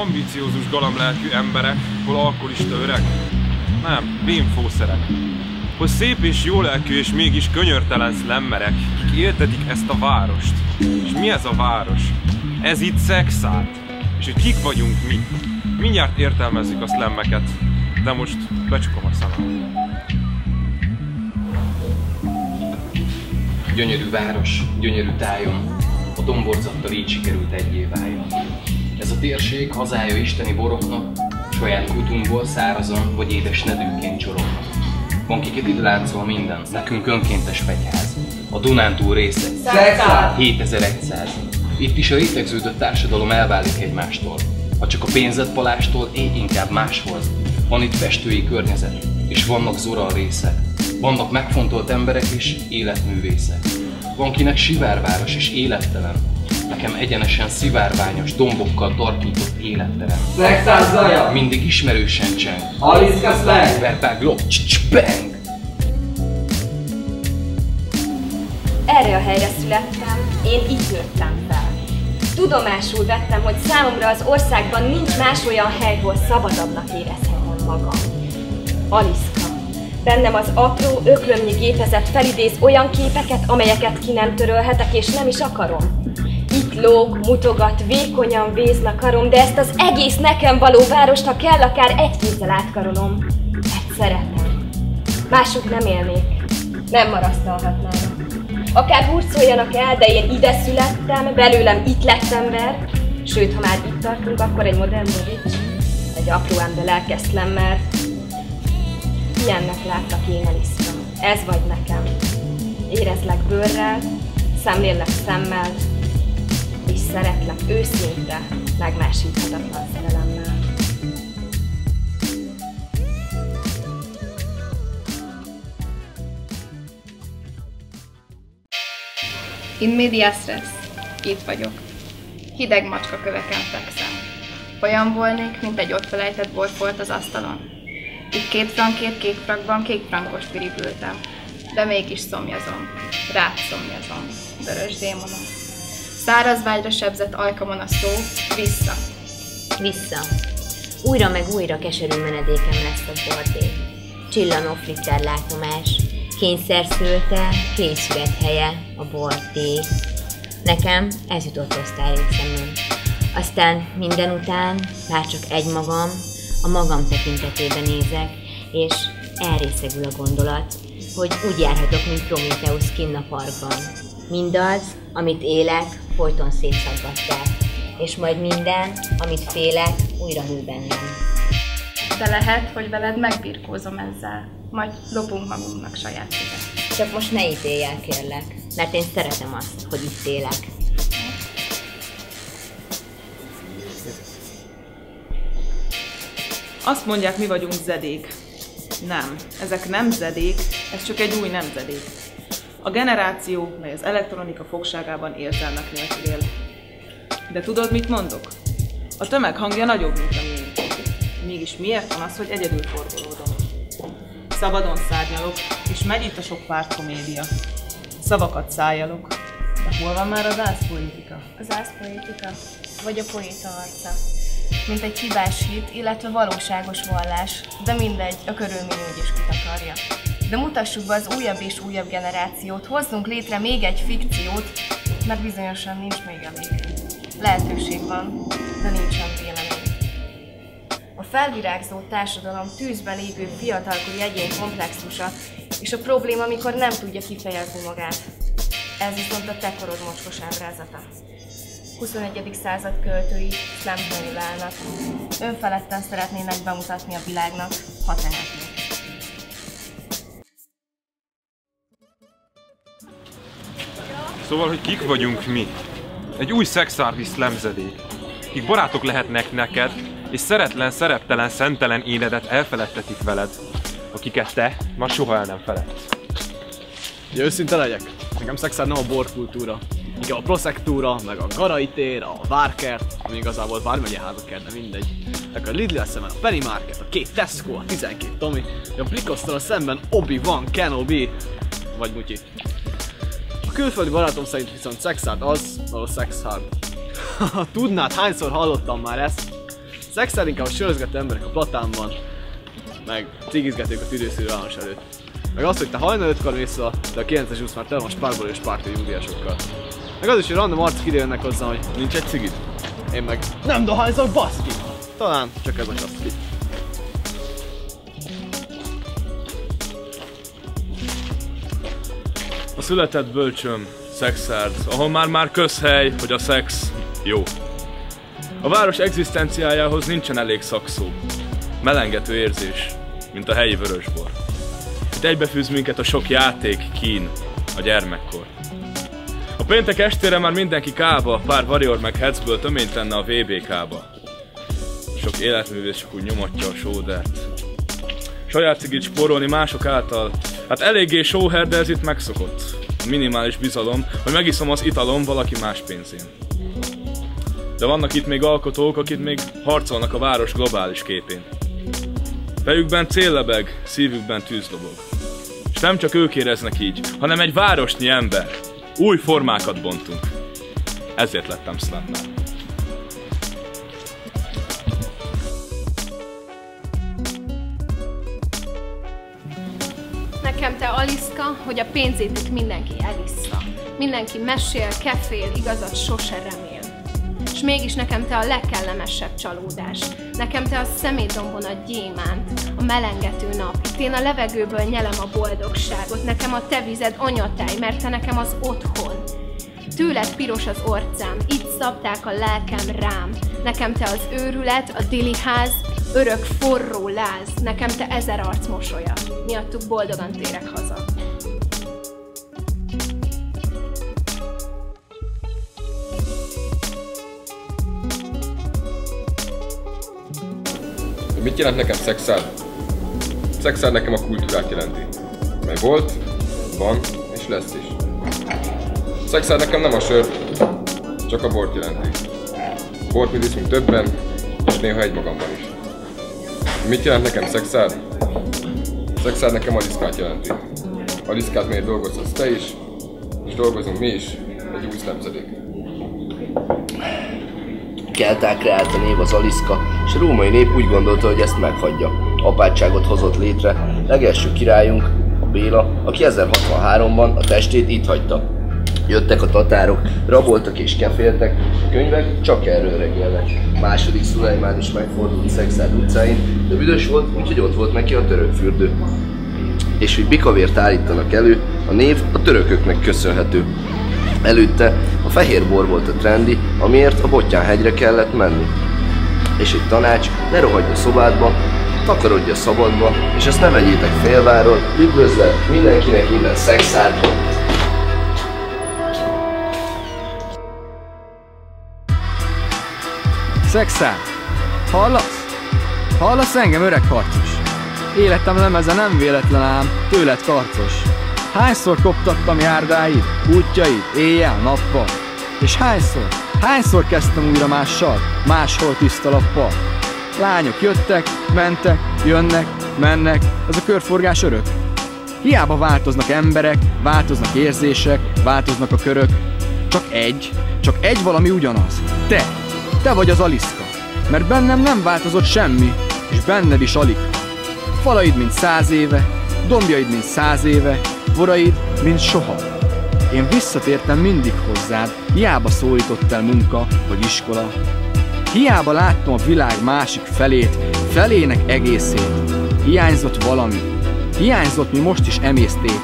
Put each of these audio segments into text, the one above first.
ambiciózus galamlelkű emberek, hol alkoholista öreg. Nem, vénfószerek. Hogy szép és jó lelkű és mégis könyörtelen szlemmerek, kik éltetik ezt a várost. És mi ez a város? Ez itt szexált. És hogy kik vagyunk mi? Mindjárt értelmezzük a szlemmeket, de most becsukom a szemem. Gyönyörű város, gyönyörű tájon, a domborzattal így sikerült egyé váljon. Ez a térség hazája isteni boroknak, saját kutunkból szárazon vagy édes nedűként csorognak. Van kiket ide láncol minden, nekünk önkéntes fegyház. A Dunántúl része. Szexált! 7100. Itt is a rétegződött társadalom elválik egymástól. Ha csak a pénzet palástól, éj inkább máshol. Van itt festői környezet, és vannak zoral részek. Vannak megfontolt emberek és életművészek. Van kinek sivárváros és élettelen. Nekem egyenesen szivárványos, dombokkal tarkított életterem. Szexált zaja! Mindig ismerősen cseng. Aliszka slang! Verbág lop, bang! Erre a helyre születtem, én itt nőttem fel. Tudomásul vettem, hogy számomra az országban nincs más olyan hely, hol szabadabbnak érezhetem magam. Aliszka. Bennem az apró, öklömnyi gépezet felidéz olyan képeket, amelyeket ki nem törölhetek, és nem is akarom. Lóg, mutogat, vékonyan vézna karom, de ezt az egész nekem való várost, ha kell, akár egy kézzel átkarolom. Ezt szeretem. Mások nem élnék, nem marasztalhatnának. Akár hurcoljanak el, de én ide születtem, belőlem itt lett ember. Sőt, ha már itt tartunk, akkor egy modern Movics, egy apró ember lelkesztlen, mert ilyennek látlak én, Eliszka. Ez vagy nekem. Érezlek bőrrel, szemlélek szemmel, szeretlek őszinte, megmásíthatatlan szerelemmel. In medias res. Itt vagyok. Hideg macska köveken fekszem. Olyan volnék, mint egy ott felejtett borfolt az asztalon. Itt két frankért, két frankban, kék frankos piripültem. De mégis szomjazom. Rád szomjazom, vörös démonom. Száraz vágyra sebzett ajkamon a szó, vissza. Vissza. Újra meg újra keserű menedékem lesz a bordé. Csillanó flitter látomás, kényszer szülte, készület helye, a bordé. Nekem ez jutott osztályrészemön. Aztán minden után már csak egy magam, a magam tekintetében nézek, és elrészegül a gondolat, hogy úgy járhatok, mint Prometheus kinn a parkban. Mindaz, amit élek, folyton szétszaggatják, és majd minden, amit félek, újra nő bennem. De lehet, hogy veled megbirkózom ezzel. Majd lopunk magunknak saját tüzet. Csak most ne ítélj el, kérlek, mert én szeretem azt, hogy itt élek. Azt mondják, mi vagyunk zedék. Nem, ezek nem zedék, ez csak egy új nemzedék. A generáció, mely az elektronika fogságában érzelmek nélkül él. De tudod, mit mondok? A tömeg hangja nagyobb, mint a miénk. Mégis miért van az, hogy egyedül forgolódom? Szabadon szárnyalok, és megy itt a sok párt komédia. Szavakat szájalok. De hol van már az ászpolitika? Az ászpolitika, vagy a poéta arca. Mint egy hibás hit, illetve valóságos vallás, de mindegy, a körülmény úgyis kitakarja. De mutassuk be az újabb és újabb generációt, hozzunk létre még egy fikciót, mert bizonyosan nincs még elég. Lehetőség van, de nincsen vélemény. A felvirágzó társadalom tűzben légő fiatalkori egyén komplexusa, és a probléma, amikor nem tudja kifejezni magát. Ez viszont a te korod mocskos ábrázata. 21. század költői szlemtlenül állnak. Önfeledten szeretnének bemutatni a világnak, ha tehetnék. Szóval, hogy kik vagyunk mi? Egy új szexárvisz lemzedék. Kik barátok lehetnek neked, és szeretlen, szereptelen, szentelen énedet elfeledtetik veled, akiket te ma soha el nem feledsz. Ugye őszinte legyek, nekem szexár nem a borkultúra. Igen, a proszektúra, meg a Garai tér, a Várkert, ami igazából Vármegye házakert, de mindegy. Akkor a Lidl szemben a Penny Market, a két Tesco, a 12 Tommy, a Blikosztal szemben Obi-Wan Kenobi, vagy Mutyi. A külföldi barátom szerint viszont szexárd az, ahol szexárd. Tudnád, hányszor hallottam már ezt, Szexel inkább a sörözgető emberek a platánban, meg cigizgetők a tüdőszűrő város előtt. Meg az, hogy te hajnal ötkor mész a, de a 9-es busz már tele van spárból és párti nyugdíjasokkal. Meg az is, hogy random arcok idejönnek hozzá, hogy nincs egy cigid. Én meg nem dohányzok, baszki! Talán csak ez a csaszki. Született bölcsöm, Szexárd, ahol már-már közhely, hogy a szex jó. A város egzisztenciájához nincsen elég szakszó. Melengető érzés, mint a helyi vörösbor. Itt egybefűz minket a sok játék, kín, a gyermekkor. A péntek estére már mindenki kába, pár Warrior meg Hetzből töményt tenne a VBK-ba. Sok életművész csak úgy nyomatja a sódert. Saját cigit spórolni mások által, hát eléggé sóher, ez itt megszokott. A minimális bizalom, hogy megiszom az italom valaki más pénzén. De vannak itt még alkotók, akik még harcolnak a város globális képén. Fejükben céllebeg, szívükben tűzlobog. És nem csak ők éreznek így, hanem egy városnyi ember. Új formákat bontunk. Ezért lettem Slammer. Nekem te Aliszka, hogy a pénzét itt mindenki elissza. Mindenki mesél, kefél, igazat sose remél. És mégis nekem te a legkellemesebb csalódás. Nekem te a szemétdombon a gyémánt, a melengető nap. Itt én a levegőből nyelem a boldogságot. Nekem a te vized anyatáj, mert te nekem az otthon. Tőled piros az orcám, itt szabták a lelkem rám. Nekem te az őrület, a dili ház, örök forró láz. Nekem te ezer arc mosolya. Miattuk boldogan térek haza. Mit jelent nekem szexár? Szexár nekem a kultúrát jelenti. Mely volt, van és lesz is. Szexár nekem nem a sör, csak a bort jelenti. Bort mi iszunk többen, és néha egymagamban is. Mit jelent nekem szexár? Szexár nekem aliszkát jelenti. Aliszkát miért dolgozhatsz te is, és dolgozunk mi is, egy új nemzedék. Kelták kreálta név az Aliszka, és a római nép úgy gondolta, hogy ezt meghagyja. Apátságot hozott létre, legelső királyunk, a Béla, aki 1063-ban a testét itt hagyta. Jöttek a tatárok, raboltak és keféltek, a könyvek csak erről regélnek. Második Szulajmán is megfordult Szexárd utcáin, de büdös volt, úgyhogy ott volt neki a török fürdő. És hogy bikavért állítanak elő, a név a törököknek köszönhető. Előtte a fehér bor volt a trendi, amiért a Bottyán hegyre kellett menni. És egy tanács, ne rohadj a szobádba, takarodj a szabadba, és ezt ne vegyétek félváról, üdvözlet mindenkinek innen szexártól. Szexár! Hallasz? Hallasz engem, öreg harcos? Életem lemeze nem véletlen ám, tőled karcos. Hányszor koptattam járdáid, útjaid, éjjel, nappal? És hányszor, hányszor kezdtem újra mással, máshol tiszta lappal? Lányok jöttek, mentek, jönnek, mennek, ez a körforgás örök. Hiába változnak emberek, változnak érzések, változnak a körök. Csak egy, csak egy valami ugyanaz. Te, te vagy az Aliszka. Mert bennem nem változott semmi, és benned is alig. Falaid, mint száz éve, dombjaid, mint száz éve, voraid, mint soha. Én visszatértem mindig hozzád, hiába szólított el munka vagy iskola. Hiába láttam a világ másik felét, felének egészét. Hiányzott valami. Hiányzott, mi most is emészték.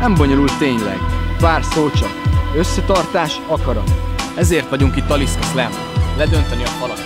Nem bonyolult tényleg. Pár szó csak. Összetartás, akarat. Ezért vagyunk itt Aliszka Slam. Ledönteni a falat.